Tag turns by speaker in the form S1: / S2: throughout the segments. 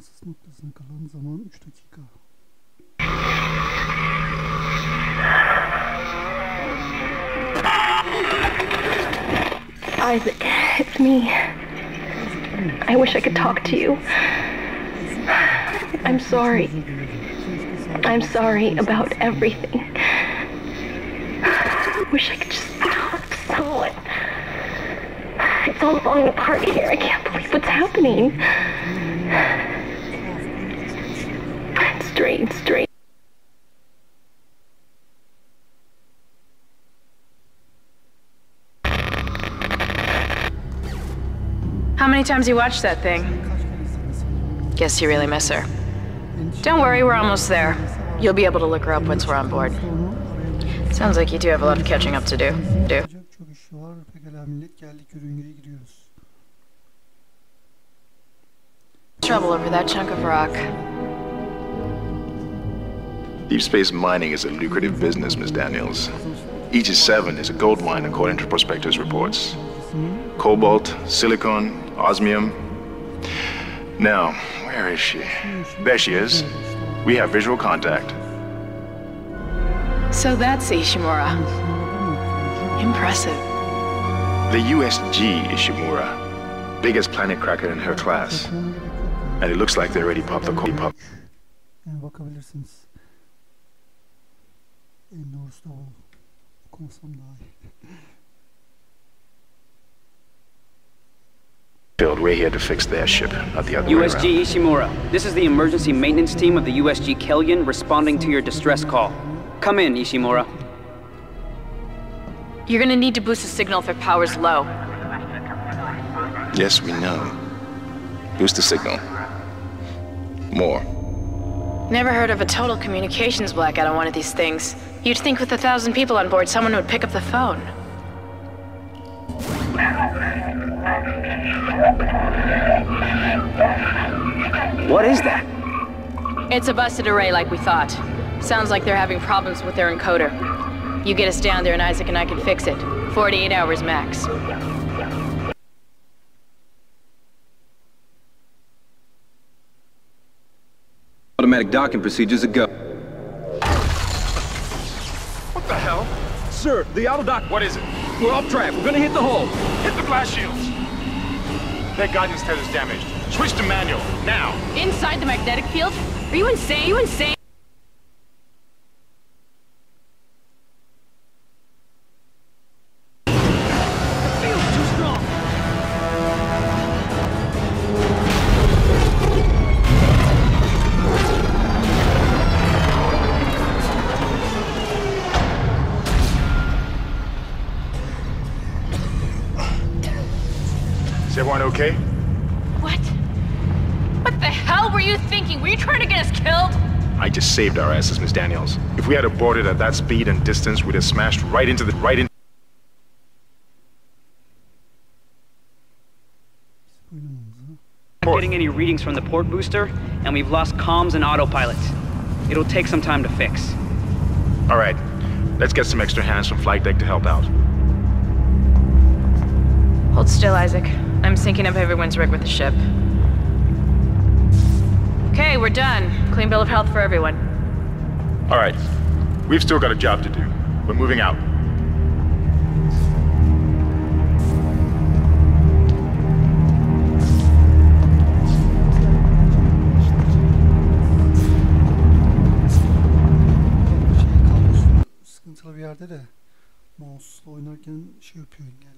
S1: Noktasına kalan zaman 3 dakika.
S2: Isaac, it's me. I wish I could talk to you. I'm sorry. I'm sorry about everything. I wish I could just talk to someone. It's all falling apart here. I can't believe what's happening. Strange, strange.
S3: How many times you watched that thing?
S1: Kaç kere izlemesi?
S3: Guess you really miss her. Don't worry, we're almost there. You'll be able to look her up once we're on board. Sounds like you do have a lot of catching up to do. Do.
S1: Yapacak çok iş var. Pekala millet geldik yörüngeye giriyoruz.
S3: Trouble over that chunk of rock.
S4: Deep space mining is a lucrative business, Ms. Daniels. Aegis 7 is a gold mine according to prospectors' reports. Cobalt, silicon, osmium. Now, where is she? There she is. We have visual contact.
S3: So that's Ishimura. Impressive.
S4: The USG Ishimura, biggest planet cracker in her class.
S1: Bakmam gerek yok.
S4: And it looks like they already popped the co- pop.
S1: Yani bakabilirsiniz. En doğrusu da o. Okumasam daha iyi.
S4: Field, we're here to fix their ship, not the other way
S5: USG
S4: around.
S5: Ishimura, this is the emergency maintenance team of the USG Kellion responding to your distress call. Come in, Ishimura.
S3: You're gonna need to boost the signal if their power's low.
S4: Yes, we know. Boost the signal. More.
S3: Never heard of a total communications blackout on one of these things. You'd think with a thousand people on board, someone would pick up the phone.
S5: What is that?
S3: It's a busted array like we thought. Sounds like they're having problems with their encoder. You get us down there and Isaac and I can fix it. 48 hours max.
S6: Automatic docking procedures are go.
S7: What the hell?
S6: Sir, the auto dock.
S7: What is it?
S6: We're off track. We're gonna hit the hull.
S7: Hit the blast shields! Their guidance tether's damaged. Switch to manual, now!
S3: Inside the magnetic field? Are you insane? Are you insane?
S7: Okay?
S3: What? What the hell were you thinking? Were you trying to get us killed?
S4: I just saved our asses, Miss Daniels. If we had aborted at that speed and distance, we'd have smashed right into the right in.
S1: Spoilerımızı.
S5: Not getting any readings from the port booster, and we've lost comms and autopilot. It'll take some time to fix.
S4: All right, let's get some extra hands from flight deck to help out.
S3: Hold still, Isaac. I'm syncing up everyone's rig with the ship. Okay, we're done. Clean bill of health for everyone.
S4: All right, we've still got a job to do. We're moving out.
S1: Şey kablosu sıkıntılı bir yerde de mouse'la oynarken şey yapıyor engelliyor.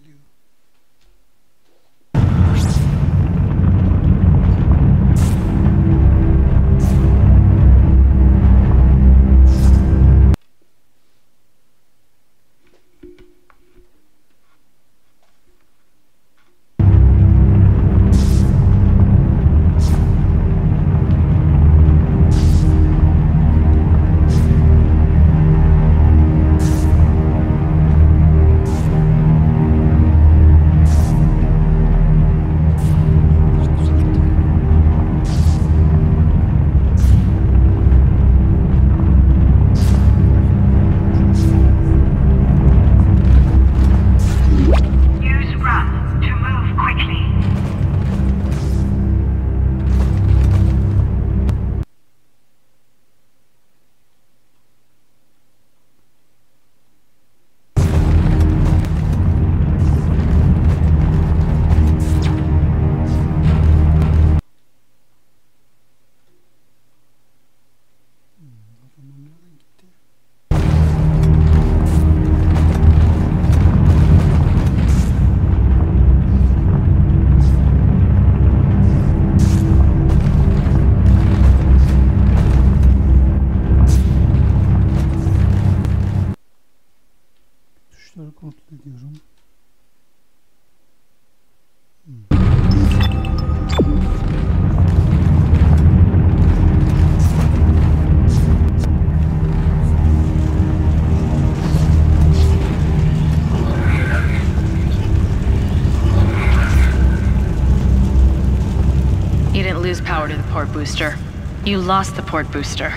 S3: Port booster. You lost the port booster.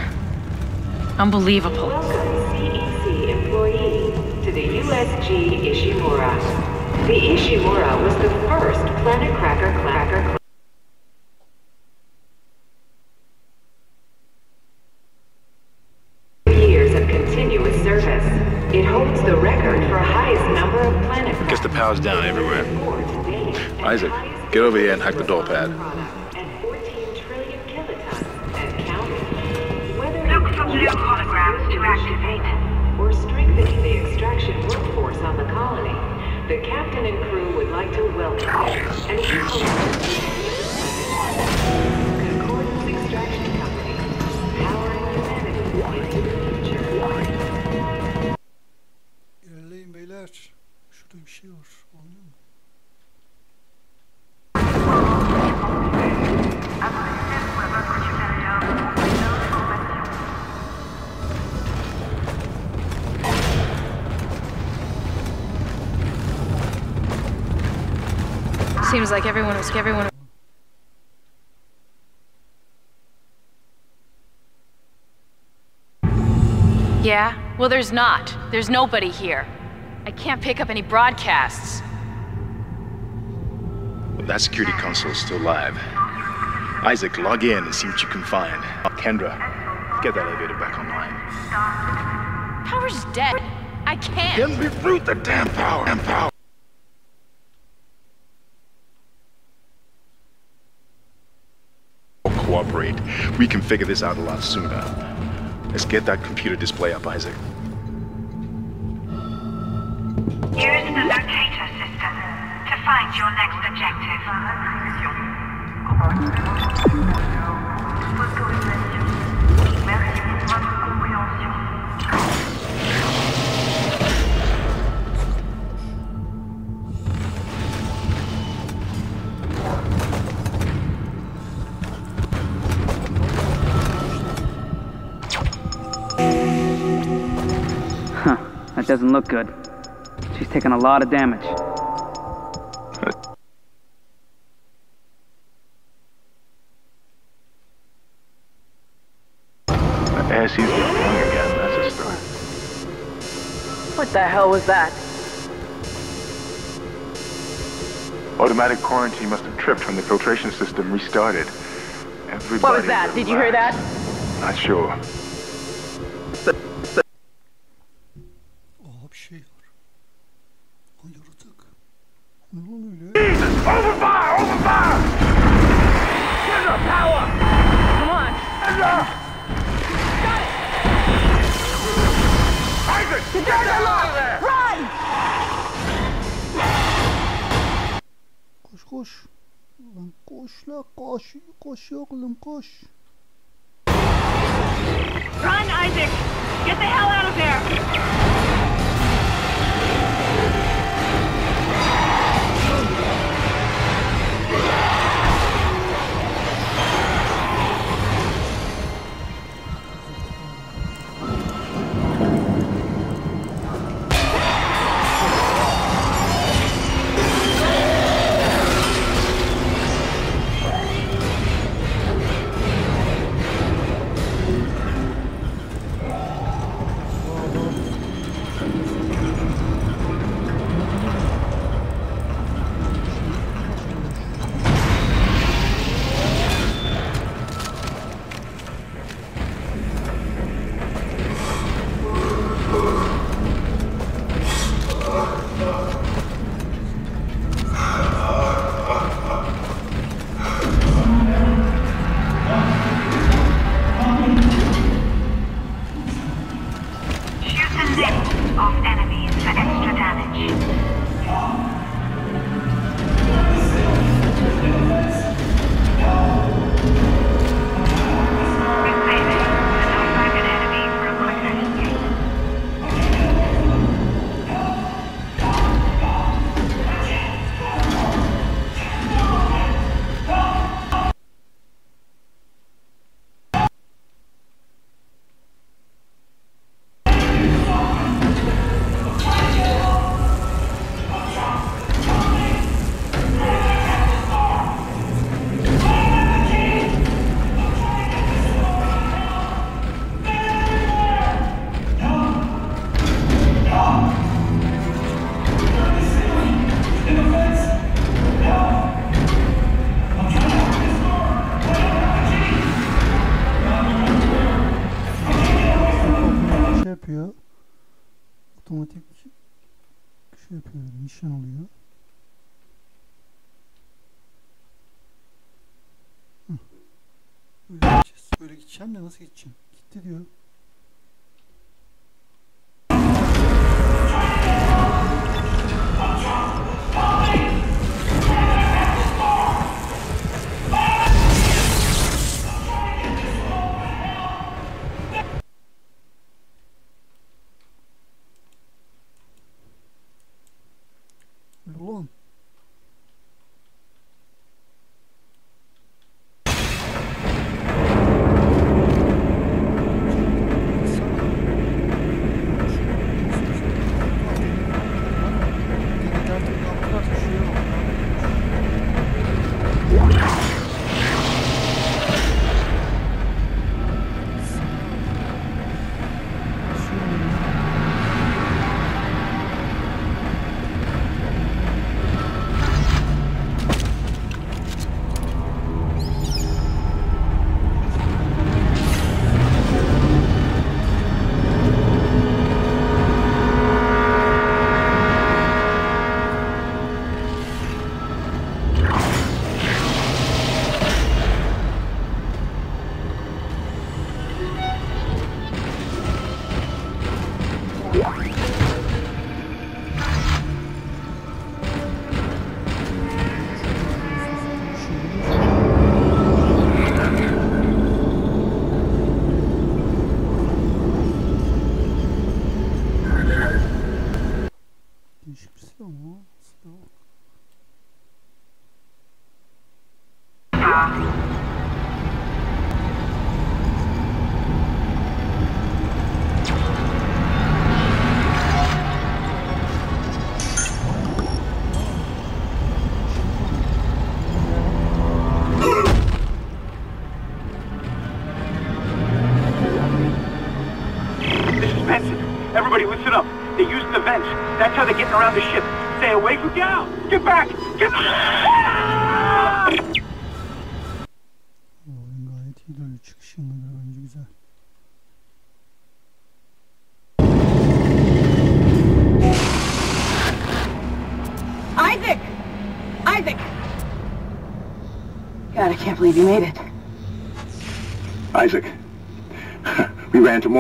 S3: Unbelievable.
S8: Welcome, CEC employee, to the USG Ishimura. The Ishimura was the first Planet Cracker Cracker years of continuous service. It holds the record for highest number of planet
S4: Guess the power's down everywhere. Isaac, get over here and hack the door pad.
S8: Like
S3: everyone. Yeah? Well, there's not. There's nobody here. I can't pick up any broadcasts.
S4: That security console is still live. Isaac, log in and see what you can find. Kendra, get that elevator back online.
S3: Power's dead. I can't.
S4: Then reboot the damn power. Damn power. We can figure this out a lot sooner. Let's get that computer display up, Isaac.
S9: Use the locator system to find your next objective.
S5: Huh, doesn't look good. She's taken a lot of damage.
S4: As he's getting young again, that's a start.
S3: What the hell was that?
S1: Automatic quarantine must have tripped when the filtration system restarted. Everybody
S3: What was that? Did you hear that?
S1: Not sure. coxo. Böyle gideceğim de nasıl gideceğim? Gitti diyor.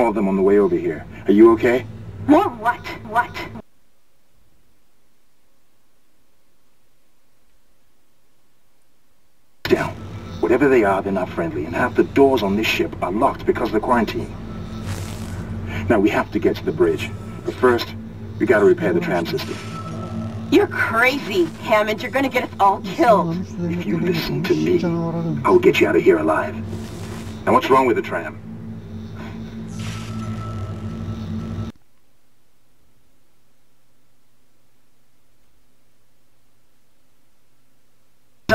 S10: We ran into more of them on the way over here. Are you okay?
S11: More what? What?
S10: Down. Whatever they are, they're not friendly, and half the doors on this ship are locked because of the quarantine. Now, we have to get to the bridge. But first, we gotta repair the tram system.
S11: You're crazy, Hammond. You're gonna get us all killed.
S10: If you listen to me, I will get you out of here alive. Now, what's wrong with the tram?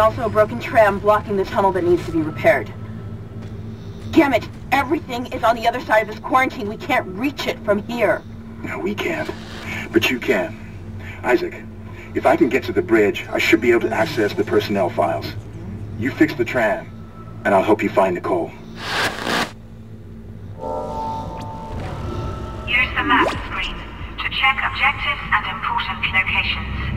S11: Also a broken tram blocking the tunnel that needs to be repaired. Damn it! Everything is on the other side of this quarantine. We can't reach it from here.
S10: No, we can't. But you can. Isaac, if I can get to the bridge, I should be able to access the personnel files. You fix the tram, and I'll help you find Nicole.
S9: Use the map screen to check objectives and important locations.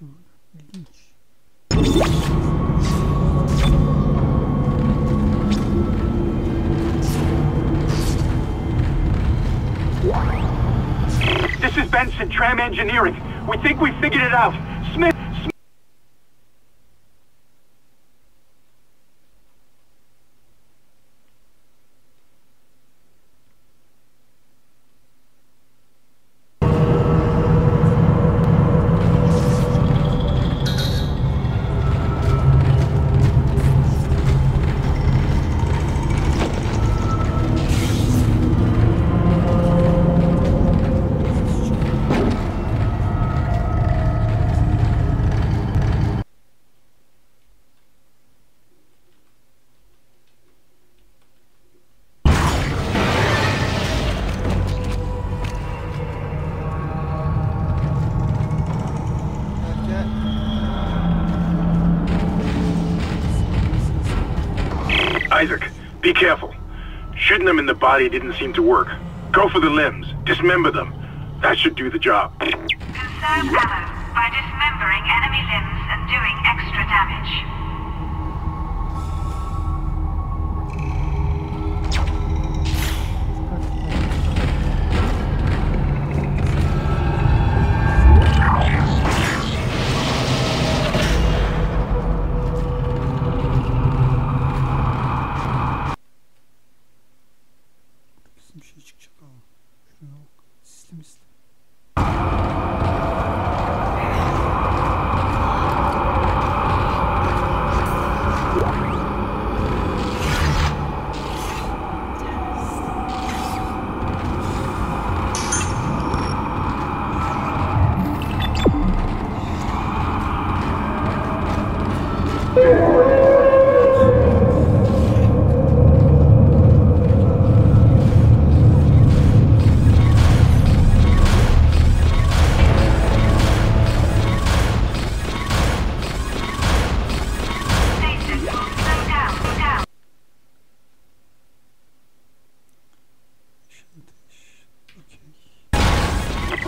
S1: This is Benson, Tram Engineering. We think we figured it out.
S12: Isaac, be careful. Shooting them in the body didn't seem to work. Go for the limbs. Dismember them. That should do the job.
S9: Conserve ammo by dismembering enemy limbs and doing extra damage.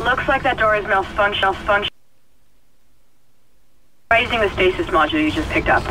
S3: Looks like that door is malfunction. malfunction. Try using the stasis module you just picked up.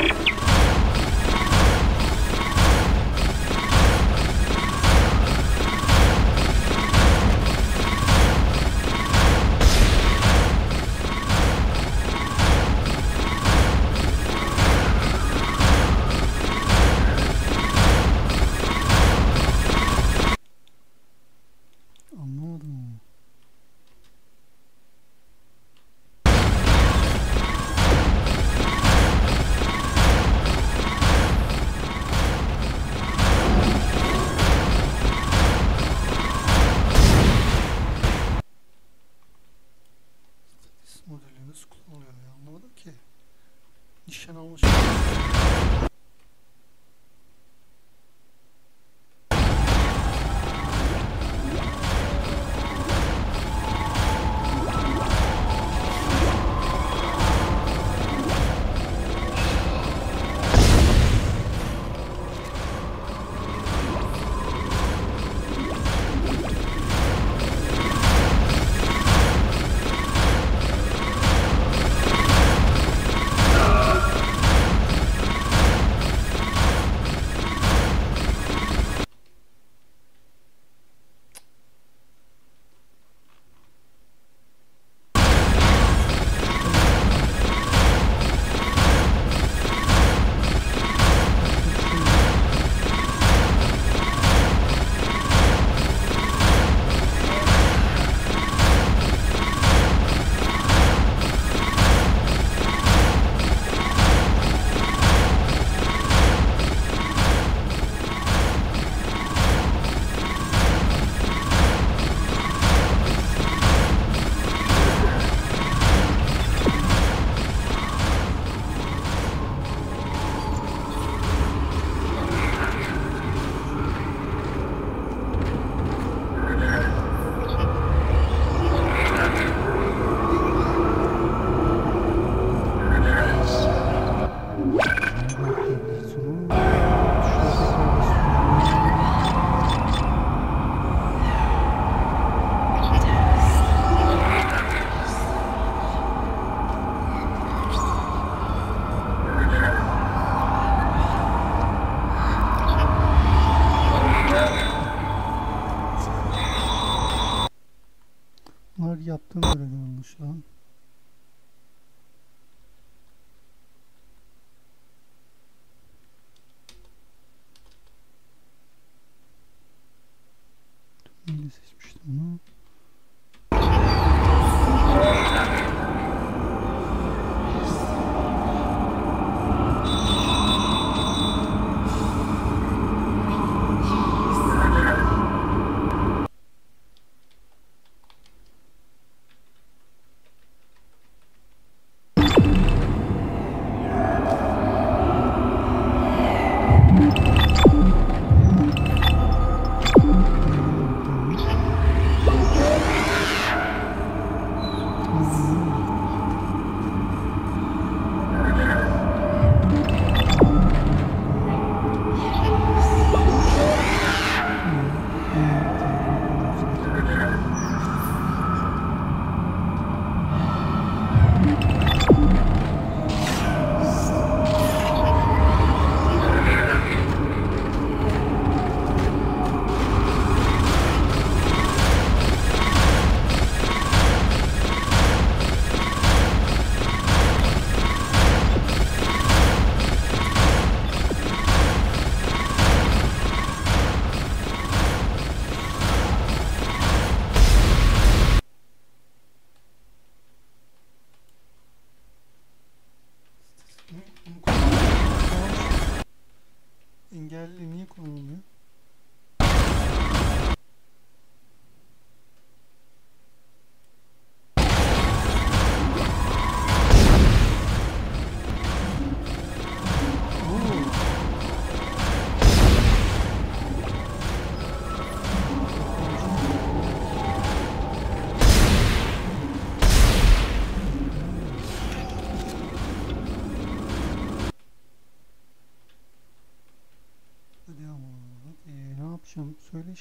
S1: 嗯。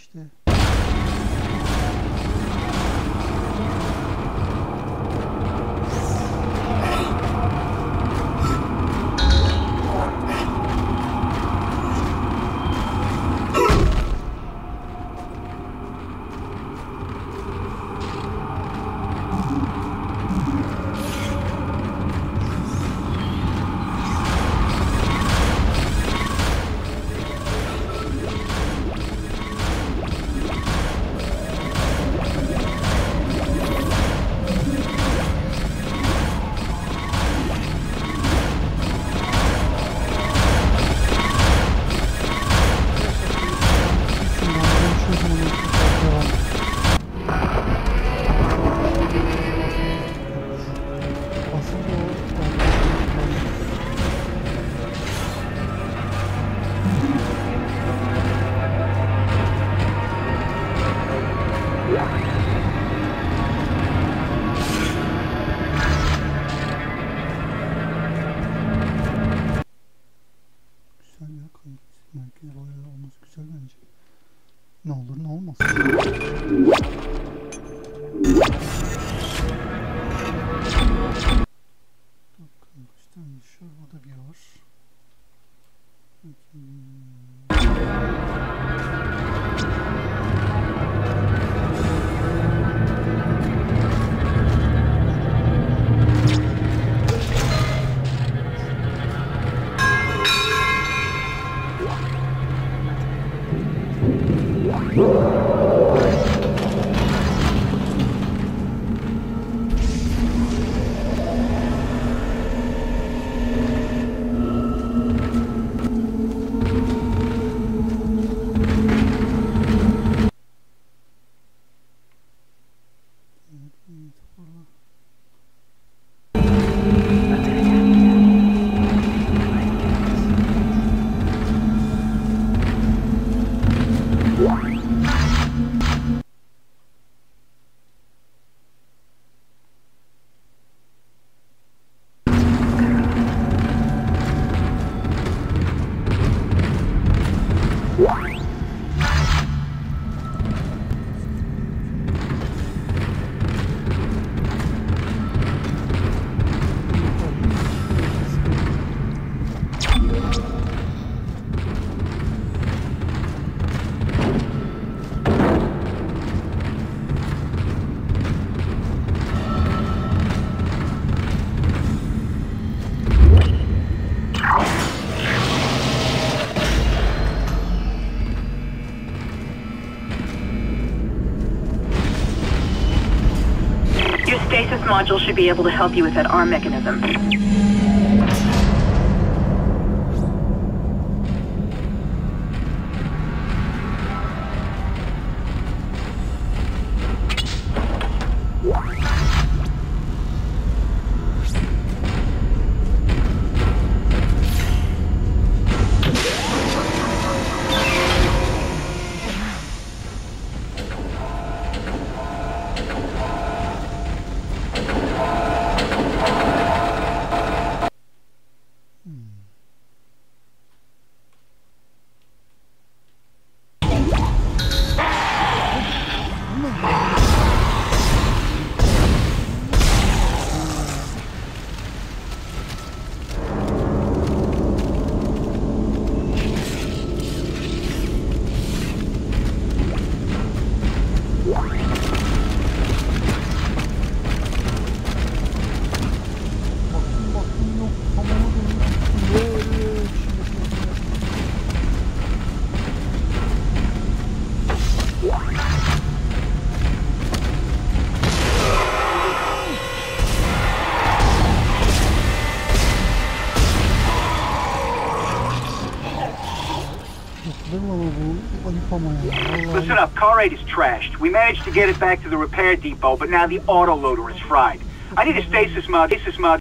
S1: Işte. 嗯
S11: 好好 be able to help you with that arm mechanism.
S1: Car 8 is trashed. We managed to get it back to the repair depot, but now the autoloader is fried. I need a stasis mod. Stasis mod.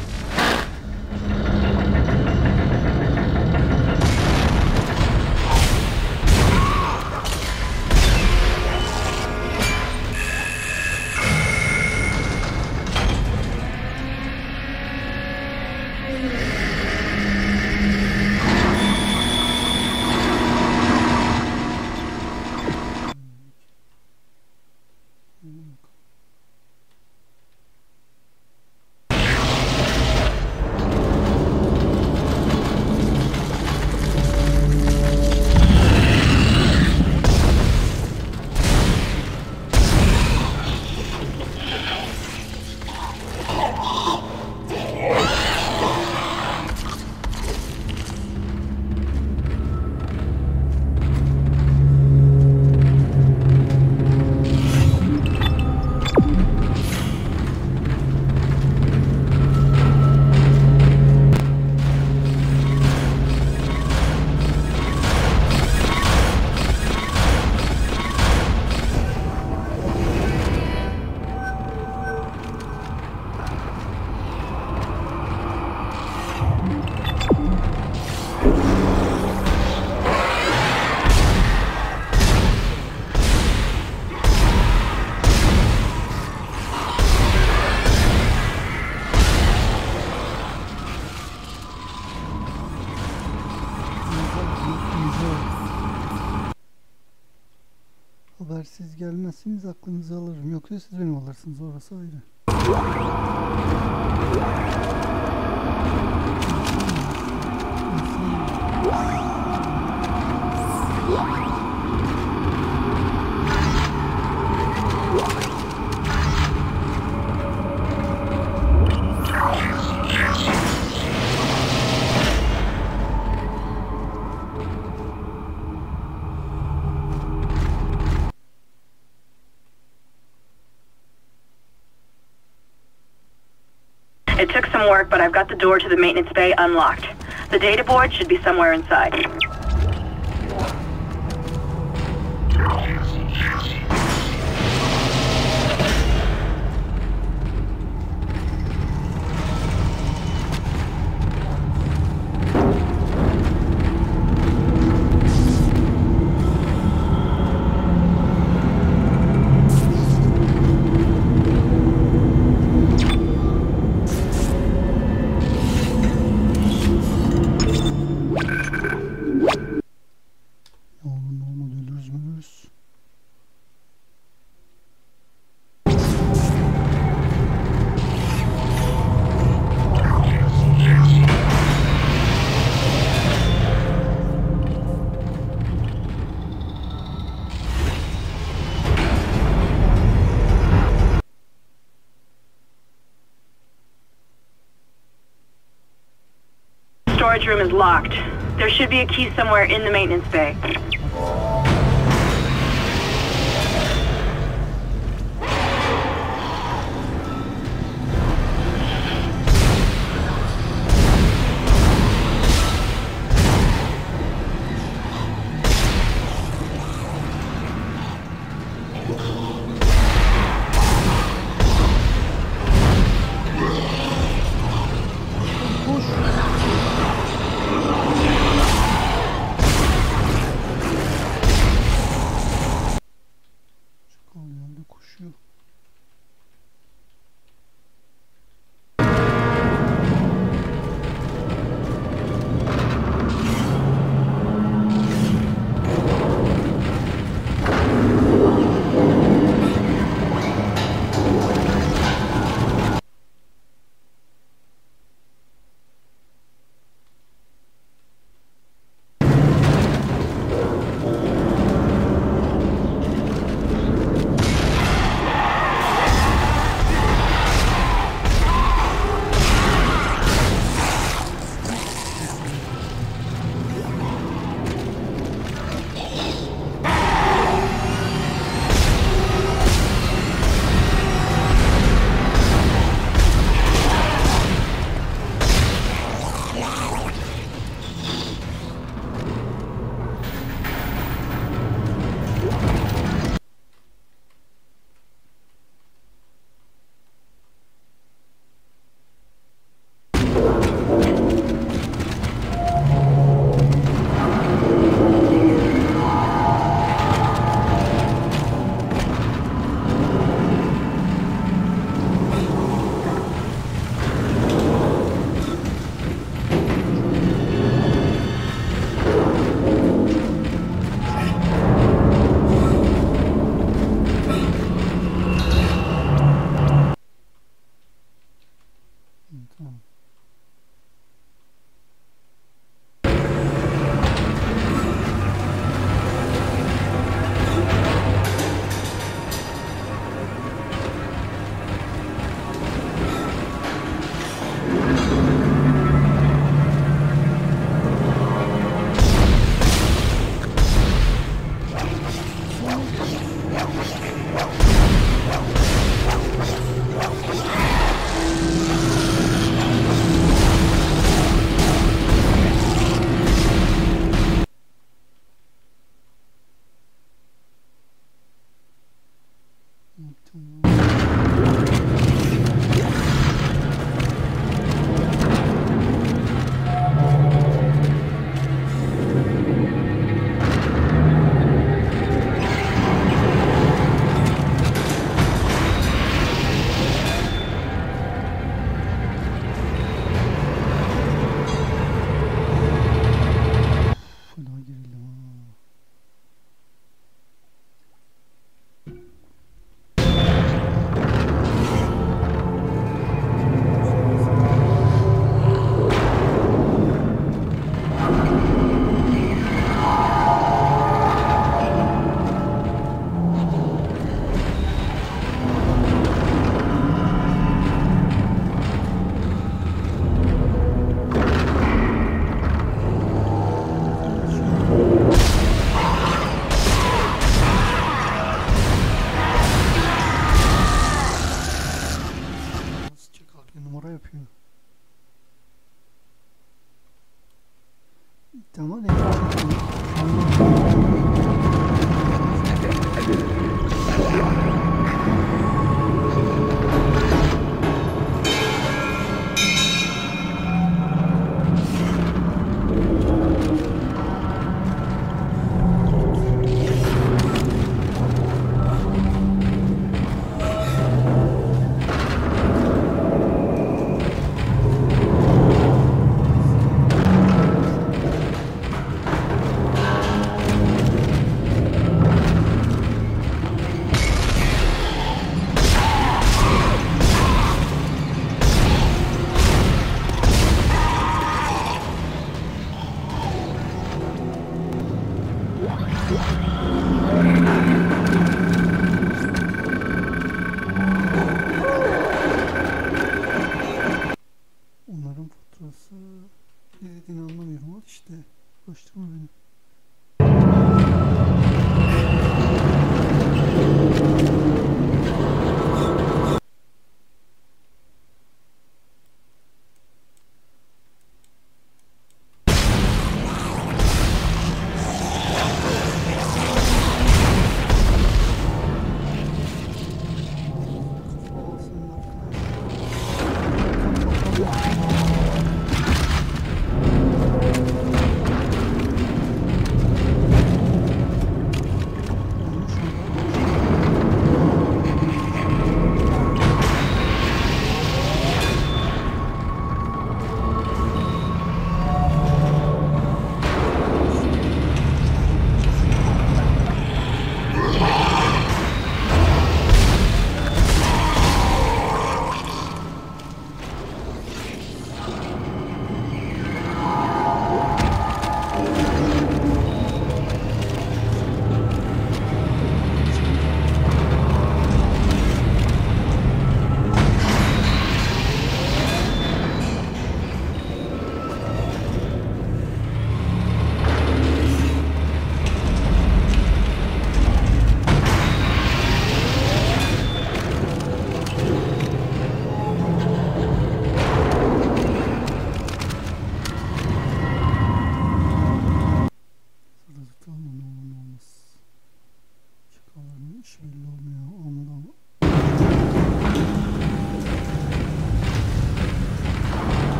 S1: Aklınızı alırım. Yoksa siz benim alırsınız. Orası ayrı.
S3: Work, but I've got the door to the maintenance bay unlocked. The data board should be somewhere inside.
S1: The
S3: storage room is locked. There should be a key somewhere in the maintenance bay.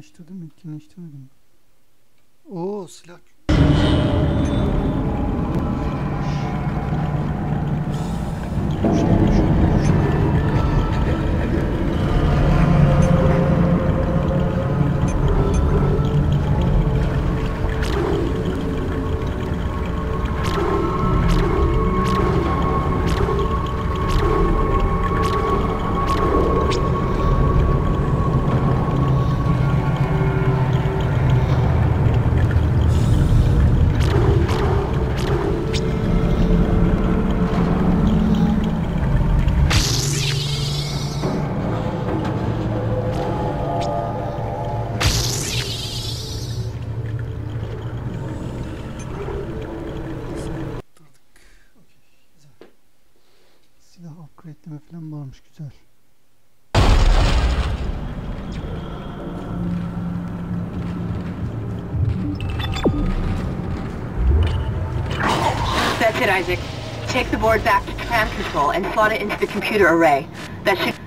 S1: etkinleştirdim etkinleştirmedim. Oo silah
S11: board back to command control and slot it into the computer array. That should